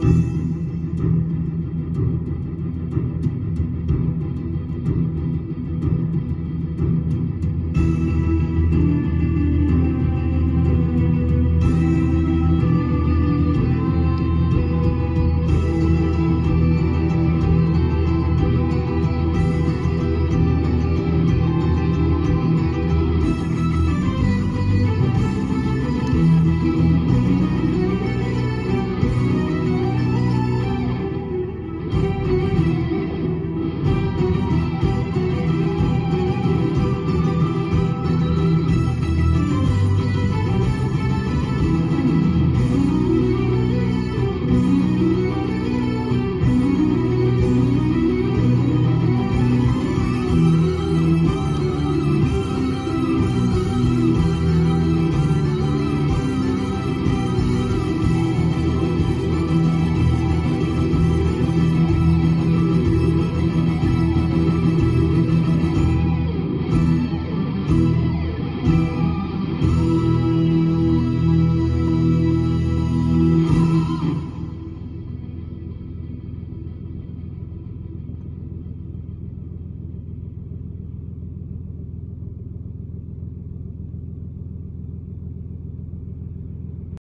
be.